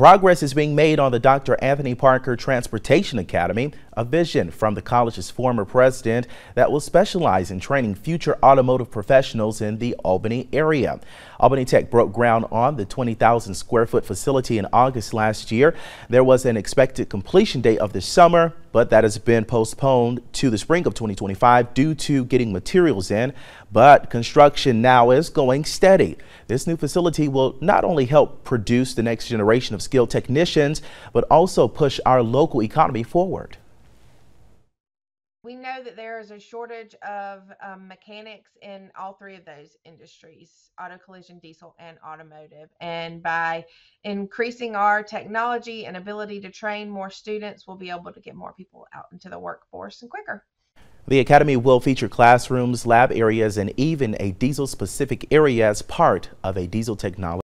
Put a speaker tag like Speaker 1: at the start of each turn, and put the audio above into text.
Speaker 1: Progress is being made on the Dr. Anthony Parker Transportation Academy, a vision from the college's former president that will specialize in training future automotive professionals in the Albany area. Albany Tech broke ground on the 20,000 square foot facility in August last year. There was an expected completion date of this summer, but that has been postponed to the spring of 2025 due to getting materials in. But construction now is going steady. This new facility will not only help produce the next generation of skilled technicians, but also push our local economy forward.
Speaker 2: We know that there is a shortage of um, mechanics in all three of those industries auto collision, diesel, and automotive. And by increasing our technology and ability to train more students, we'll be able to get more people out into the workforce and quicker.
Speaker 1: The Academy will feature classrooms, lab areas, and even a diesel specific area as part of a diesel technology.